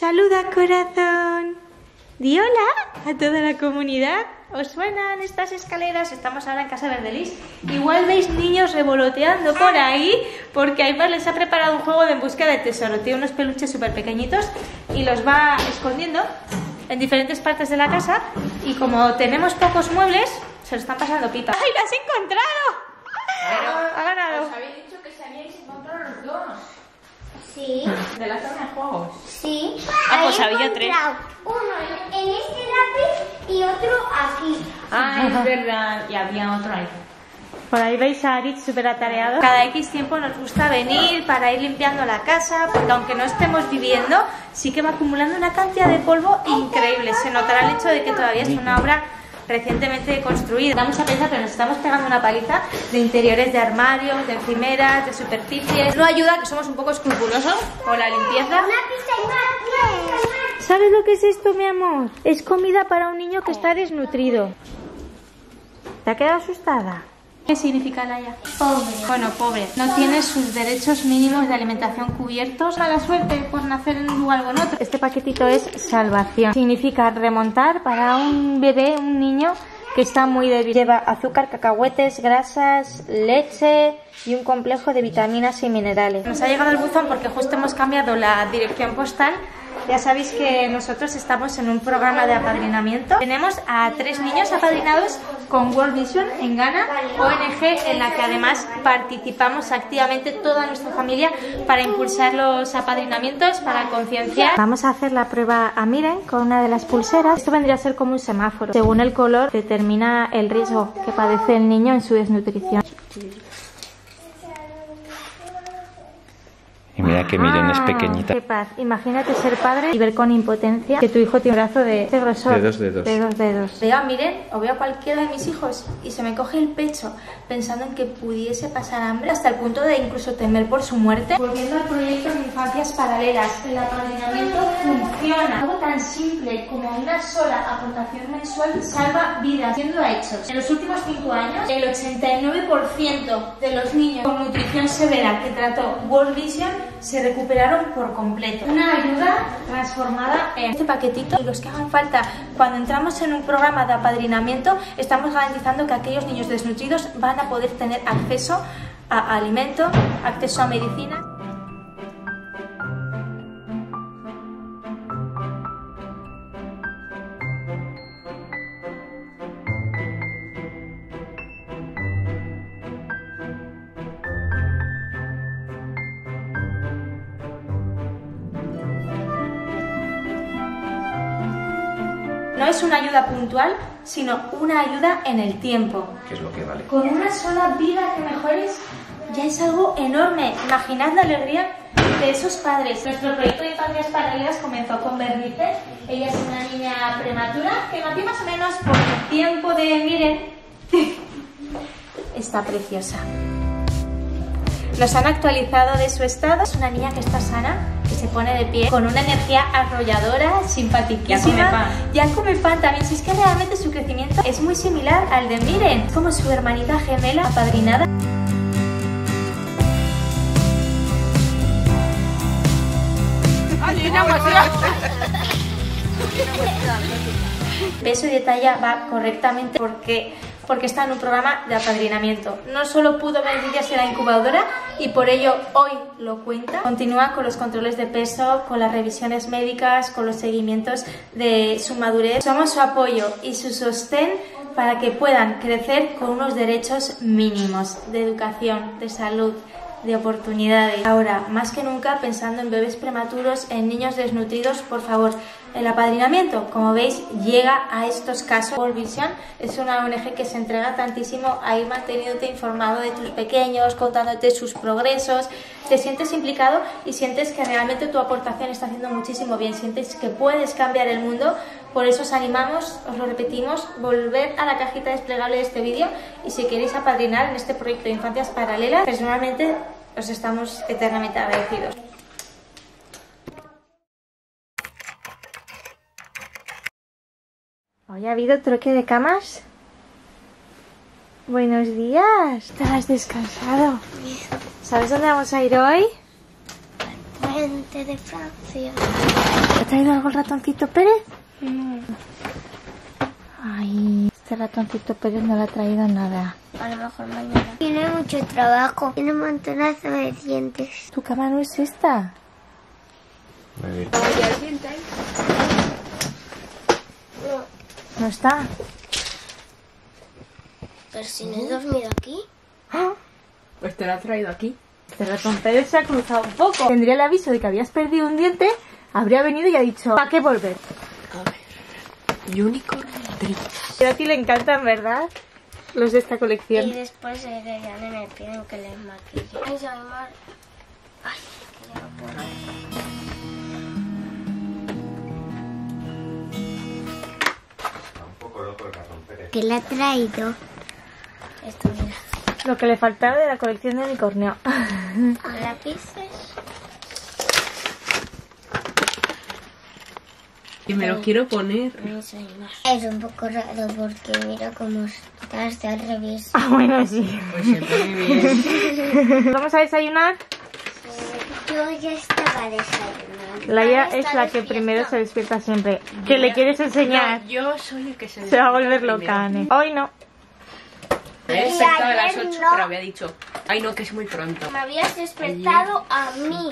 Saluda corazón. Di hola a toda la comunidad. ¿Os suenan estas escaleras? Estamos ahora en casa de Verdelis. Igual veis niños revoloteando por ahí porque Aymar les ha preparado un juego de búsqueda de tesoro. Tiene unos peluches súper pequeñitos y los va escondiendo en diferentes partes de la casa y como tenemos pocos muebles, se lo están pasando pipa. ¡Ay, lo has encontrado! ha ganado. Os habéis dicho que se habíais encontrado los dos. Sí, De la zona de juegos. sí. Ah, pues había tres. Uno en, en este lápiz y otro aquí. Ah, es verdad. Y había otro ahí. Por ahí veis a Aritz súper atareado. Cada X tiempo nos gusta venir para ir limpiando la casa, porque aunque no estemos viviendo, sí que va acumulando una cantidad de polvo increíble. Se notará el hecho de que todavía es una obra recientemente construida. Vamos a pensar que nos estamos pegando una paliza de interiores de armarios, de encimeras, de superficies. No ayuda que somos un poco escrupulosos con la limpieza. ¿Sabes lo que es esto, mi amor? Es comida para un niño que está desnutrido. ¿Te ha quedado asustada? ¿Qué significa Laia? Pobre. Bueno, pobre. No tiene sus derechos mínimos de alimentación cubiertos. Mala suerte por nacer en un lugar o en otro. Este paquetito es salvación. Significa remontar para un bebé, un niño que está muy débil. Lleva azúcar, cacahuetes, grasas, leche y un complejo de vitaminas y minerales. Nos ha llegado el buzón porque justo hemos cambiado la dirección postal. Ya sabéis que nosotros estamos en un programa de apadrinamiento. Tenemos a tres niños apadrinados con World Vision en Ghana, ONG en la que además participamos activamente toda nuestra familia para impulsar los apadrinamientos, para concienciar. Vamos a hacer la prueba a Miren con una de las pulseras. Esto vendría a ser como un semáforo. Según el color determina el riesgo que padece el niño en su desnutrición. Y mira que Miren es Ah, pequeñita. Qué paz. Imagínate ser padre y ver con impotencia que tu hijo tiene un brazo de, de grosor. De dos dedos. De dos dedos. Veo a Miren o veo a cualquiera de mis hijos y se me coge el pecho pensando en que pudiese pasar hambre hasta el punto de incluso temer por su muerte. Volviendo al proyecto de Infancias Paralelas, el apadrinamiento funciona. Algo tan simple como una sola aportación mensual salva vidas. Siendo hechos, en los últimos cinco años, el 89% de los niños con nutrición severa que trató World Vision se recuperaron por completo. Una ayuda transformada en este paquetito y los que hagan falta. Cuando entramos en un programa de apadrinamiento, estamos garantizando que aquellos niños desnutridos van a poder tener acceso a alimento, acceso a medicina. Es una ayuda puntual, sino una ayuda en el tiempo. ¿Qué es lo que vale? Con una sola vida que mejores ya es algo enorme. Imaginad la alegría de esos padres. Nuestro proyecto de infancias paralelas comenzó con Bernice. Ella es una niña prematura que nació más o menos por el tiempo de Miren. Está preciosa. Nos han actualizado de su estado. Es una niña que está sana, se pone de pie, con una energía arrolladora, simpaticísima. Ya come pan. Ya come pan también. Si es que realmente su crecimiento es muy similar al de Miren, Es como su hermanita gemela apadrinada. peso y de talla va correctamente porque, porque está en un programa de apadrinamiento. No solo pudo beneficiarse de la incubadora y por ello hoy lo cuenta, continúa con los controles de peso, con las revisiones médicas, con los seguimientos de su madurez. Somos su apoyo y su sostén para que puedan crecer con unos derechos mínimos de educación, de salud, de oportunidades. Ahora, más que nunca, pensando en bebés prematuros, en niños desnutridos, por favor, el apadrinamiento, como veis, llega a estos casos. World Vision es una ONG que se entrega tantísimo a ir manteniéndote informado de tus pequeños, contándote sus progresos. Te sientes implicado y sientes que realmente tu aportación está haciendo muchísimo bien. Sientes que puedes cambiar el mundo. Por eso os animamos, os lo repetimos, volver a la cajita desplegable de este vídeo y si queréis apadrinar en este proyecto de infancias paralelas, personalmente os estamos eternamente agradecidos. ¿Hoy ha habido troque de camas? Buenos días. ¿Te has descansado? ¿Sabes dónde vamos a ir hoy? gente de Francia. ¿Te ha traído algo el ratoncito Pérez? Ay, este ratoncito Pérez no le ha traído nada. A lo mejor mañana. Tiene mucho trabajo. Tiene un montonazo de dientes. ¿Tu cama no es esta? ¿No está? Pero si no he dormido aquí. Pues te lo ha traído aquí. Este ratón Pérez se ha cruzado un poco. Tendría el aviso de que habías perdido un diente, habría venido y ha dicho, ¿para qué volver? Unicorn Dream. Pero a ti le encantan, ¿verdad? Los de esta Y colección. después eh, de ya me piden que les maquille. Ay, mal. Ay, que ya no puedo. ¿Qué le ha traído? Esto, mira. Lo que le faltaba de la colección de unicornio. Lápices. Y me lo quiero poner. Es un poco raro porque mira cómo está, está al revés. ah, bueno, sí. Pues se pone bien. Vamos a desayunar. Yo ya estaba desayunando. Laia es la que despierta. primero se despierta siempre. ¿Qué le quieres enseñar? No, yo soy el que se Se va a volver despierta loca, Anne. Hoy no. Me Y despertado a las ayer 8, no. pero había dicho, ay no, que es muy pronto. Me habías despertado a mí.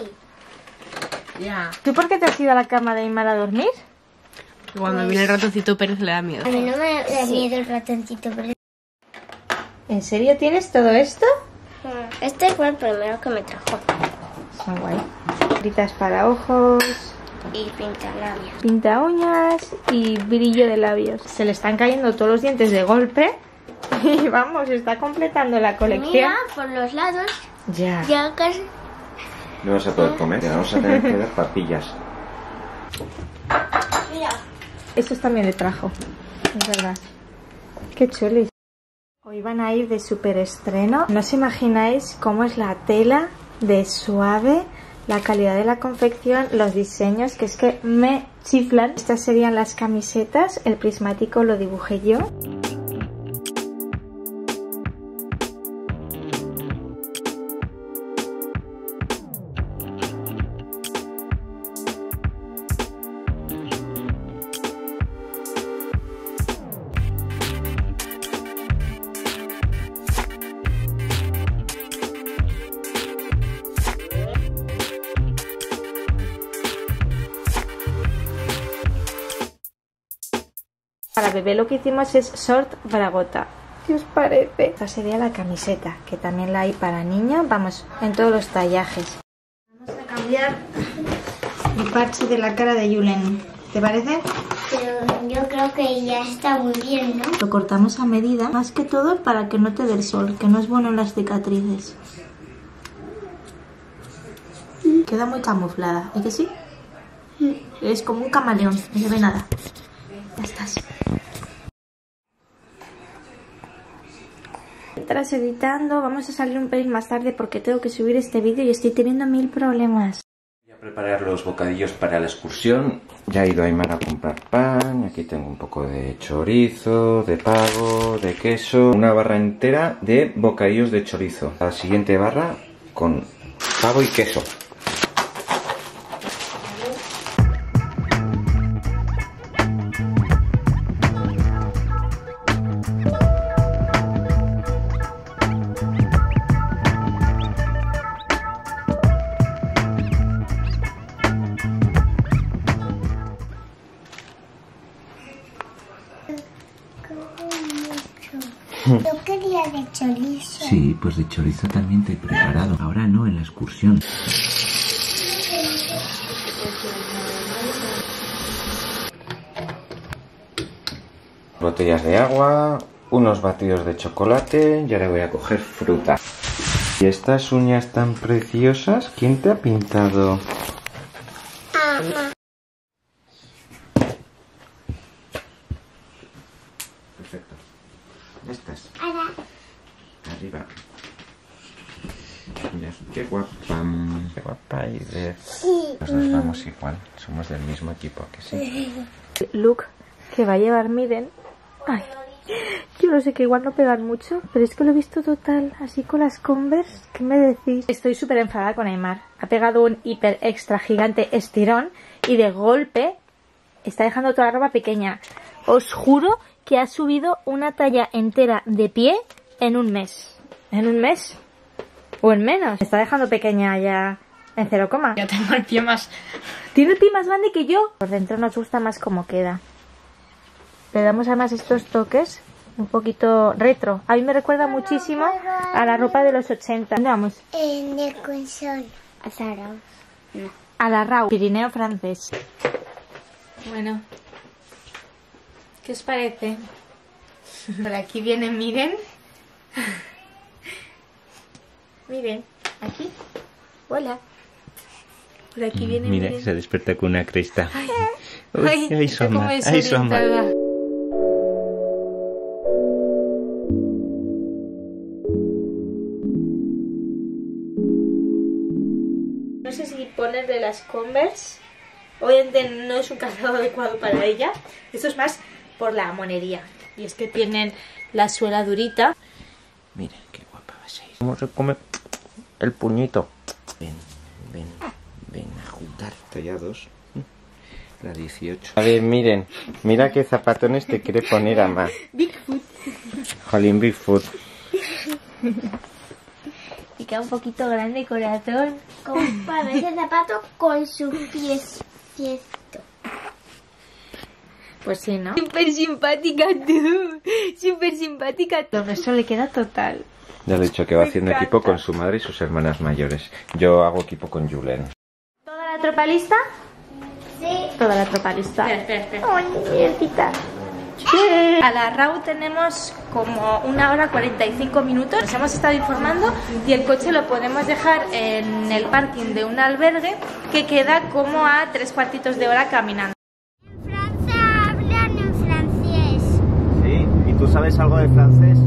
Ya. ¿Tú por qué te has ido a la cama de Aymar a dormir? Cuando viene el ratoncito Pérez le da miedo. A mí no me da miedo el ratoncito, pero... ¿En serio tienes todo esto? Este fue el primero que me trajo. Son guay. Gritas para ojos, Y pinta labios. pinta uñas y brillo de labios. Se le están cayendo todos los dientes de golpe. Y vamos, está completando la colección. Mira, por los lados, Ya. ya casi... No vas a poder comer, te vamos a tener que dar papillas. Mira. Estos también le trajo. Es verdad. Qué chulis. Hoy van a ir de super estreno. No os imagináis cómo es la tela de suave, la calidad de la confección, los diseños, que es que me chiflan. Estas serían las camisetas. El prismático lo dibujé yo. Bebé lo que hicimos es short bragota. ¿Qué os parece? Esta sería la camiseta, que también la hay para niña. Vamos, en todos los tallajes. Vamos a cambiar el parche de la cara de Yulen. ¿Te parece? Pero yo creo que ya está muy bien, ¿no? Lo cortamos a medida, más que todo para que no te dé el sol, que no es bueno en las cicatrices. Queda muy camuflada, ¿es que sí? Es como un camaleón, no se ve nada. Ya estás. Tras editando, vamos a salir un pelín más tarde porque tengo que subir este vídeo y estoy teniendo mil problemas. Voy a preparar los bocadillos para la excursión. Ya he ido a Aymar a comprar pan. Aquí tengo un poco de chorizo, de pavo, de queso. Una barra entera de bocadillos de chorizo. La siguiente barra con pavo y queso. De chorizo. Sí, pues de chorizo también te he preparado. Ahora no, en la excursión. Botellas de agua, unos batidos de chocolate y ahora voy a coger fruta. ¿Y estas uñas tan preciosas? ¿Quién te ha pintado? Perfecto. Estas. Ahora, Arriba. Mira, qué guapa. Qué guapa y de... Pues nos vamos igual. Somos del mismo equipo, ¿a que sí? Look que va a llevar Miren. Ay, Yo lo sé que igual no pegan mucho, pero es que lo he visto total, así con las Converse. ¿Qué me decís? Estoy súper enfadada con Aymar. Ha pegado un hiper extra gigante estirón y de golpe está dejando toda la ropa pequeña. Os juro que ha subido una talla entera de pie en un mes. ¿En un mes? ¿O en menos? Está dejando pequeña ya en cero coma. Ya tengo el pie más. Tiene el pie más grande que yo. Por dentro nos gusta más cómo queda. Le damos además estos toques un poquito retro. A mí me recuerda muchísimo a la ropa de los 80. ¿Dónde vamos? En el consol. A Sarao. No. A la Rau, Pirineo francés. Bueno, ¿qué os parece? Por aquí viene, miren. Miren, aquí. Hola. Por aquí viene, Mira, miren. se despierta con una cresta. Ay, Uy, ay, ay, su ama. orientada. No sé si ponerle las Converse. Obviamente no es un calzado adecuado para ella. Esto es más por la monería. Y es que tienen la suela durita. Mira, qué guapa va a ser. ¿Cómo se come el puñito? Ven, ven, ven a jugar. Tallados. La 18. A ver, miren. Mira qué zapatones te quiere poner Ama. Bigfoot. Jolín Bigfoot. Y queda un poquito grande corazón. Compara ese zapato con su pies. Piesto. Pues sí, ¿no? Súper simpática tú. Súper simpática. Todo eso le queda total. Ya le he dicho que va Me haciendo encanta. equipo con su madre y sus hermanas mayores. Yo hago equipo con Julen. ¿Toda la tropa lista? Sí. Toda la tropa lista. Espera, espera, espera. Ay, mierdita. A la RAU tenemos como una hora 45 minutos. Nos hemos estado informando y el coche lo podemos dejar en el parking de un albergue que queda como a tres cuartitos de hora caminando. En Francia hablan en francés. Sí, ¿y tú sabes algo de francés?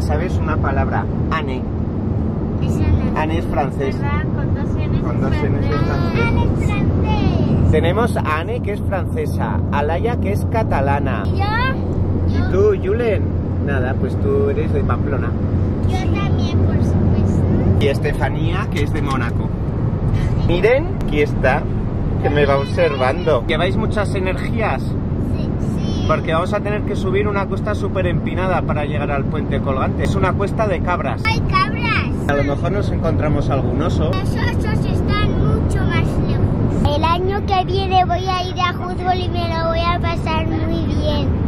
¿Sabes una palabra? Ane. Eso Ane es francés. Con dos Ns Con dos Ns es francés. Tenemos a Ane que es francesa, Alaya que es catalana. ¿Y yo? ¿Y tú, Julen? Nada, pues tú eres de Pamplona. Yo también, por supuesto. Y Estefanía que es de Mónaco. Miren, aquí está, que me va observando. ¿Lleváis muchas energías? Sí, sí. Porque vamos a tener que subir una cuesta súper empinada para llegar al puente colgante. Es una cuesta de cabras. Hay cabras. A lo mejor nos encontramos algún oso. Los osos están mucho más lejos. El año que viene voy a ir a fútbol y me lo voy a pasar muy bien.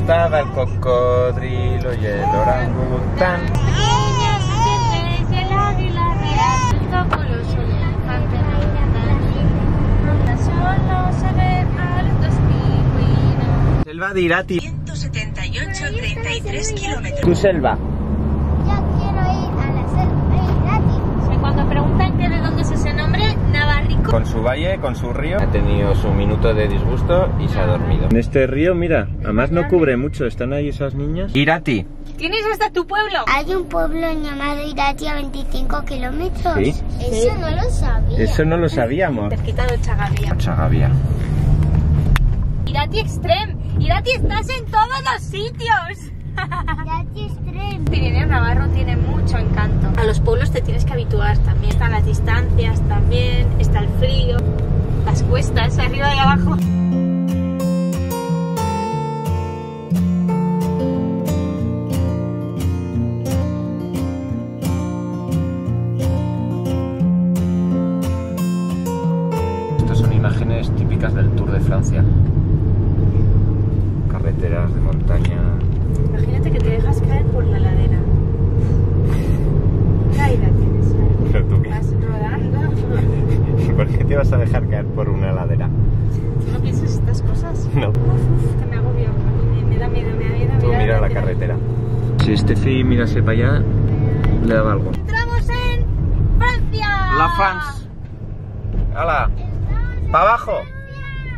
Estaba el cocodrilo y el orangután. Selva de Irati. 178,33 kilómetros. Tu selva. Yo quiero ir a la selva gratis. Cuando preguntan que de dónde es ese nombre, Navarrico. Con su valle, con su río. Ha tenido su minuto de disgusto y se ha dormido. En este río, mira, además no cubre mucho. ¿Están ahí esas niñas? Irati. ¿Tienes hasta tu pueblo? Hay un pueblo llamado Irati a 25 kilómetros. Sí. Eso no lo sabía. Eso no lo sabíamos. Cerquita de Chagavía. Chagavia. Irati Extreme. Irati, estás en todos los sitios. Pirineo Navarro tiene mucho encanto. A los pueblos te tienes que habituar también. Están las distancias también, está el frío, las cuestas arriba y abajo. ¿Tú no piensas estas cosas? No. Uf, que me agobio. Me, me da miedo, me da miedo. Tú mira la carretera. Si Steffi mirase para allá, le daba algo. Entramos en Francia. La France. ¡Hala! ¡Para abajo!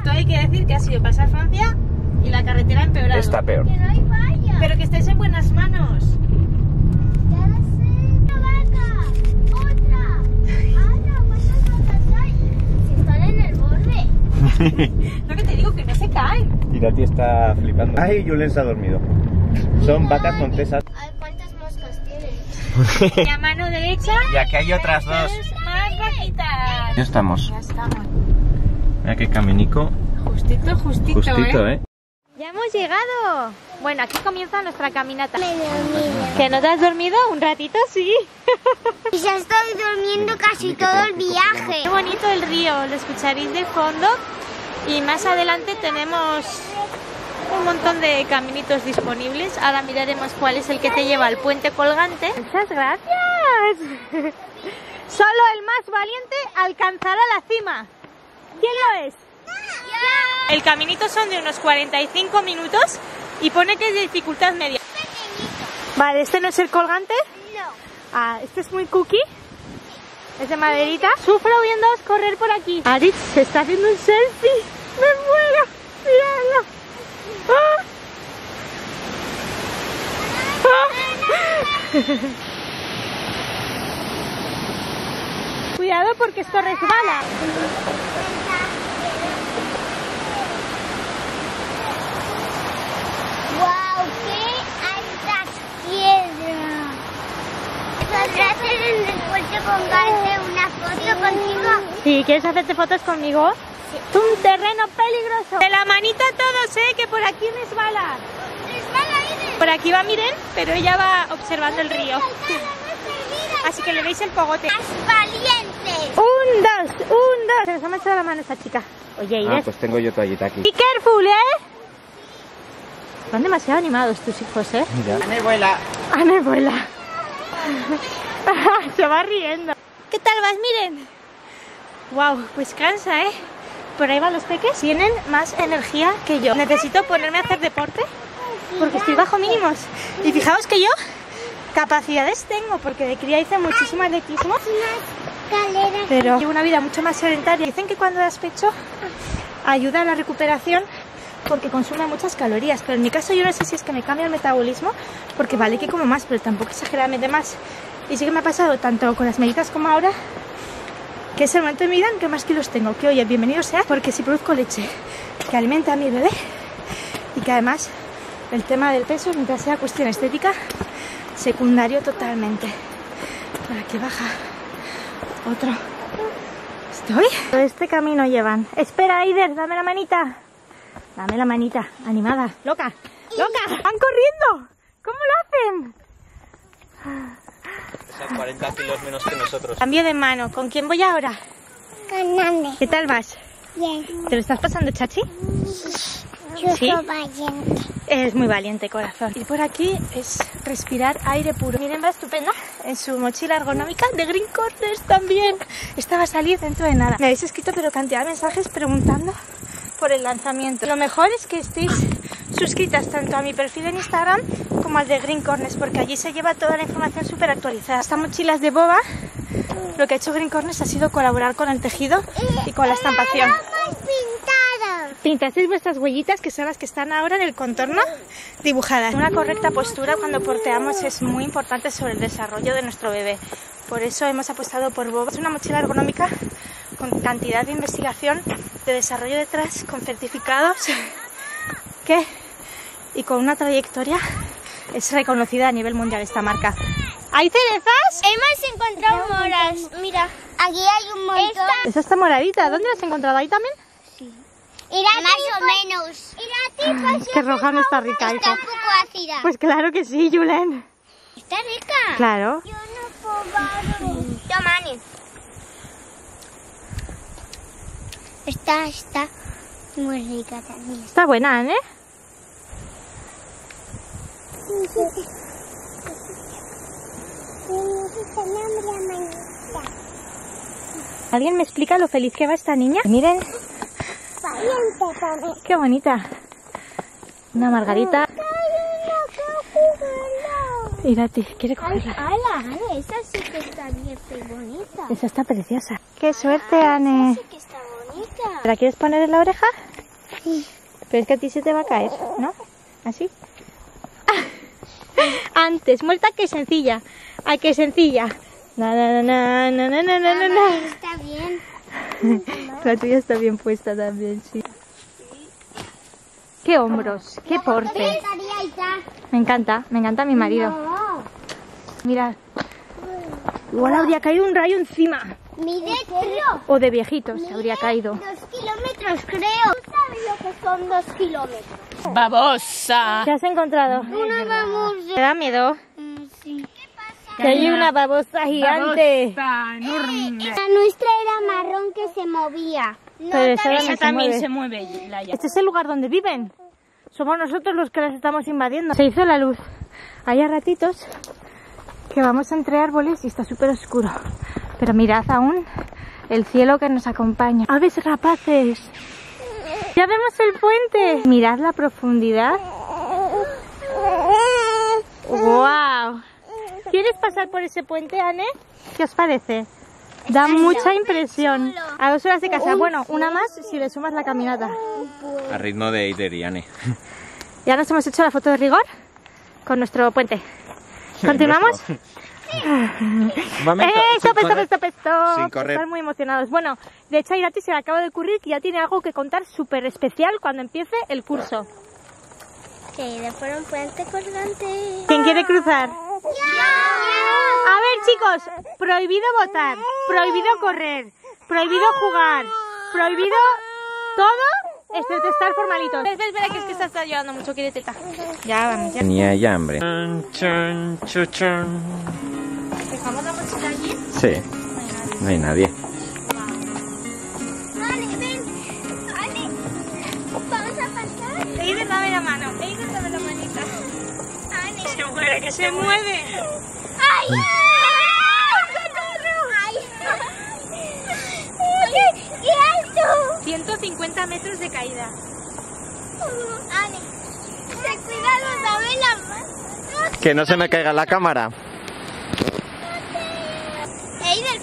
Todo hay que decir que ha sido pasar Francia y la carretera ha empeorado. Está peor. Que no hay falla. Pero que estéis en buenas manos. Ya lo sé. Una vaca. Otra. Ana, ¿cuántas vacas hay? Si están en el borde. Lo que te digo, que no se caen. Y la tía está flipando. ¡Ay, Julen se ha dormido! Son vacas montesas. Ay, ¿cuántas moscas tienes? Y a mano derecha. Y aquí hay otras dos. Más vaquitas. Ya estamos. Ya estamos. Mira qué caminico. Justito, justito, Justito, ¿eh? Ya hemos llegado. Bueno, aquí comienza nuestra caminata. Me dormí. ¿Que no te has dormido? ¿Un ratito? Sí. Y ya estoy durmiendo casi todo el viaje. Qué bonito el río, lo escucharéis de fondo. Y más adelante tenemos un montón de caminitos disponibles. Ahora miraremos cuál es el que te lleva al puente colgante. Muchas gracias. Solo el más valiente alcanzará la cima. ¿Quién lo es? El caminito son de unos 45 minutos y pone que es de dificultad media. Vale, ¿este no es el colgante? No. Ah, este es muy cookie. Es de maderita. Sufro viéndoos correr por aquí. Aritz se está haciendo un selfie. Me muero. Míralo. ¡Ah! ¡Ah! Cuidado porque esto resbala. ¡Wow! ¡Qué altas piedras! Si quieres hacerte fotos conmigo, es un terreno peligroso. De la manita todos, eh, que por aquí resbala. ¡Resbala, Irene! Por aquí va Miren, pero ella va observando el río. Así que le veis el cogote. ¡Las valientes! Un, dos, un, dos. Se nos ha manchado la mano esta chica. Oye, Ah, pues tengo yo toallita aquí. Be careful, ¿eh? Van demasiado animados tus hijos, ¿eh? Mira. Ana vuela. Se va riendo. ¿Qué tal vas? Miren. Wow, pues cansa, ¿eh? Por ahí van los peques. Tienen más energía que yo. Necesito ponerme a hacer deporte porque estoy bajo mínimos. Y fijaos que yo capacidades tengo porque de cría hice muchísimo atletismo. Pero llevo una vida mucho más sedentaria. Dicen que cuando das pecho ayuda a la recuperación porque consume muchas calorías. Pero en mi caso yo no sé si es que me cambia el metabolismo, porque vale que como más, pero tampoco exageradamente más. Y sí que me ha pasado tanto con las meditas como ahora, que es el momento de mi vida en que más kilos tengo. Que oye, bienvenido sea, porque si produzco leche que alimenta a mi bebé y que además el tema del peso, mientras sea cuestión estética, secundario totalmente. Por aquí baja otro. ¿Estoy? Por este camino llevan. Espera, Aider, dame la manita. Dame la manita, animada. ¡Loca! ¡Loca! ¡Van corriendo! ¿Cómo lo hacen? Son 40 kilos menos que nosotros. Cambio de mano. ¿Con quién voy ahora? Con Nane. ¿Qué tal vas? Bien. ¿Te lo estás pasando, Chachi? Yo ¿Sí? soy valiente. Es muy valiente, corazón. Y por aquí es respirar aire puro. Miren, va estupenda. En su mochila ergonómica de Green Corners también. Esta va a salir dentro de nada. Me habéis escrito, pero cantidad de mensajes preguntando por el lanzamiento. Lo mejor es que estéis suscritas tanto a mi perfil en Instagram como al de Green Corners, porque allí se lleva toda la información súper actualizada. Esta mochila es de boba. Lo que ha hecho Green Corners ha sido colaborar con el tejido y con la estampación. Hemos pintado. Pintasteis vuestras huellitas, que son las que están ahora en el contorno dibujadas. Una correcta postura cuando porteamos es muy importante sobre el desarrollo de nuestro bebé. Por eso hemos apostado por Boba. Es una mochila ergonómica con cantidad de investigación, de desarrollo detrás, con certificados, que y con una trayectoria es reconocida a nivel mundial esta marca. ¿Hay cerezas? Hemos encontrado moras. Mira, aquí hay un montón. Esa está moradita. ¿Dónde la has encontrado? ¿Ahí también? Más o menos. Es que roja no está rica, Está hijo. un poco ácida. Pues claro que sí, Julen. Está rica. Claro. Yo no puedo Toma. Está, está muy rica también. Está buena, ¿eh? ¿Alguien me explica lo feliz que va esta niña? Miren, qué bonita. Una margarita. Irati, quiere cogerla. ¡Hala, Ane! Esa sí que está abierta y bonita. Esa está preciosa. ¡Qué suerte, Anne! Sí que está bonita. ¿La quieres poner en la oreja? Pero es que a ti se te va a caer, ¿no? ¿Así? Antes, muerta que sencilla. Ay, que sencilla. Na, na, na, na, na, na, na, na. Está bien. La tuya está bien puesta también, sí. Qué hombros, qué porte. Me encanta, me encanta mi marido. Mira. Igual habría caído un rayo encima. Mide O de viejitos habría caído. Dos kilómetros, creo. ¿Tú sabes lo que son dos kilómetros? ¡Babosa! ¿Qué has encontrado? Una babosa. ¿Te da miedo? Sí. ¿Qué pasa? Que hay una babosa gigante. Babosa enorme. La nuestra era marrón que se movía. No, Pero esa también- se también mueve. se mueve. Este es el lugar donde viven. Somos nosotros los que las estamos invadiendo. Se hizo la luz. Hay a ratitos que vamos entre árboles y está súper oscuro. Pero mirad aún el cielo que nos acompaña. Aves rapaces. Ya vemos el puente. Mirad la profundidad. ¡Wow! ¿Quieres pasar por ese puente, Anne? ¿Qué os parece? Da mucha impresión. A dos horas de casa. Bueno, una más si le sumas la caminata. A ritmo de Eider y Anne. Ya nos hemos hecho la foto de rigor con nuestro puente. ¿Continuamos? Momento, ¡Eh! ¡Stop, stop, stop, stop! Sin correr. Están muy emocionados. Bueno, de hecho a Irati se le acaba de ocurrir que ya tiene algo que contar súper especial cuando empiece el curso. Que ir por un puente colgante. ¿Quién quiere cruzar? A ver, chicos, prohibido votar, prohibido correr, prohibido jugar, prohibido todo, excepto estar formalito. Espera, espera, que es que estás llorando mucho, quiere teta. Ya, vamos, ya. Tenía ya hambre. ¿Dejamos la mochila allí? Sí, no hay nadie. Vale, ven. Vale. Vamos a pasar. Dame la mano, dame la manita. Vale. Se mueve, que se mueve. ¡Ay! ¡Ay! ¡Qué, qué alto! 150 metros de caída. Ale, ten cuidado, dame la mano. Que no se me caiga la cámara.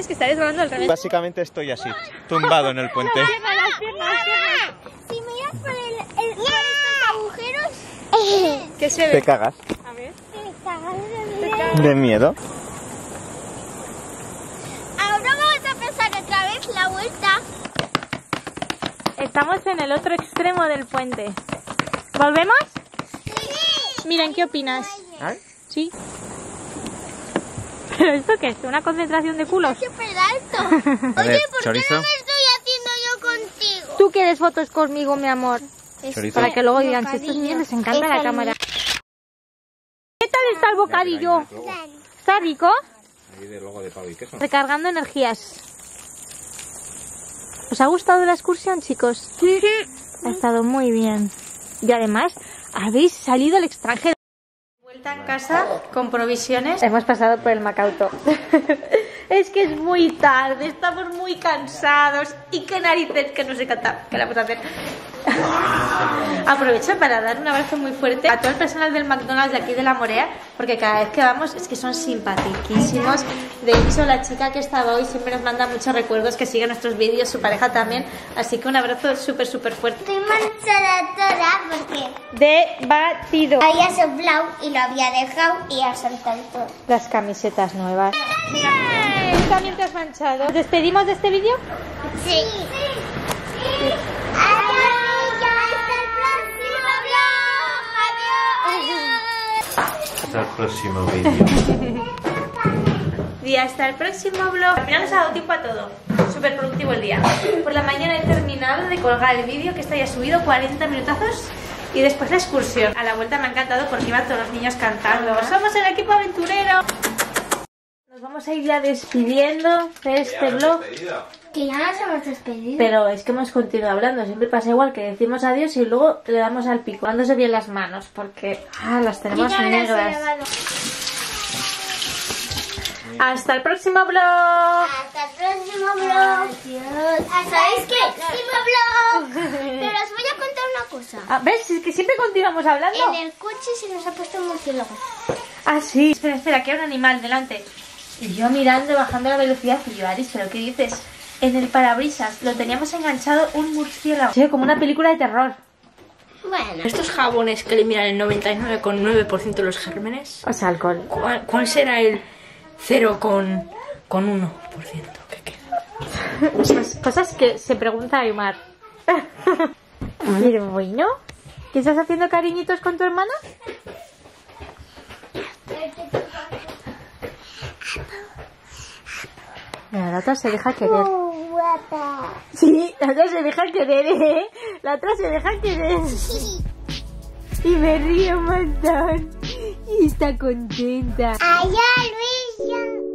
¿Sabes que estáis volando al revés? Básicamente estoy así, tumbado en el puente. Si miras por, el, el, por estos agujeros, ¿Qué se Te ve? cagas. A ver. te cagas de miedo. De miedo. Ahora vamos a empezar otra vez la vuelta. Estamos en el otro extremo del puente. ¿Volvemos? Sí. Miren, ¿qué opinas? ¿Sí? ¿Pero esto qué es? ¿Una concentración de culos? Súper alto. Oye, ver, ¿por chorizo. qué no me estoy haciendo yo contigo? ¿Tú quieres fotos conmigo, mi amor? Chorizo. Para que luego digan, si estos niños les encanta la cámara. ¿Qué tal está el bocadillo? ¿Está rico? Recargando energías. ¿Os ha gustado la excursión, chicos? Sí. Ha estado muy bien. Y además, habéis salido al extranjero. En casa con provisiones. Hemos pasado por el Macauto. es que es muy tarde, estamos muy cansados. Y qué narices que nos encanta. ¿Qué le vamos a hacer? Aprovecho para dar un abrazo muy fuerte a todo el personal del McDonald's de aquí de La Morea, porque cada vez que vamos es que son simpaticísimos. De hecho, la chica que estaba hoy siempre nos manda muchos recuerdos, que sigue nuestros vídeos, su pareja también. Así que un abrazo súper, súper fuerte. Estoy manchada toda porque De batido. había soplado y lo había dejado y ha saltado todo. Las camisetas nuevas. Tú también te has manchado. ¿Nos despedimos de este vídeo? Sí. Adiós, Hasta el próximo vídeo. Y hasta el próximo vlog. Al final nos ha dado tiempo a todo. Súper productivo el día. Por la mañana he terminado de colgar el vídeo que está ya subido, 40 minutazos. Y después la excursión. A la vuelta me ha encantado porque iban todos los niños cantando. ¡Somos el equipo aventurero! Nos vamos a ir ya despidiendo de este vlog. Que ya nos hemos despedido. Pero es que hemos continuado hablando. Siempre pasa igual que decimos adiós y luego le damos al pico. Dándose bien las manos porque ah, las tenemos negras. Hasta el próximo vlog. Hasta el próximo vlog. Adiós. ¿Sabéis qué? Próximo vlog. Pero os voy a contar una cosa. Ah, ¿Ves? Es que siempre continuamos hablando. En el coche se nos ha puesto un murciélago. Ah, sí. Espera, espera, que hay un animal delante. Y yo mirando, bajando la velocidad. Y yo, Aris, ¿pero qué dices? En el parabrisas lo teníamos enganchado un murciélago. Sí, como una película de terror. Bueno. Estos jabones que eliminan el 99,9% de los gérmenes, O sea, alcohol. ¿cuál, cuál será el 0,1% que queda? Cosas, cosas que se pregunta Aymar. Pero bueno. ¿Qué estás haciendo cariñitos con tu hermana? Mira, la otra se deja querer. Sí, la otra se deja querer, ¿eh? La otra se deja querer. Y me río un montón. Y está contenta. Allá, Luis.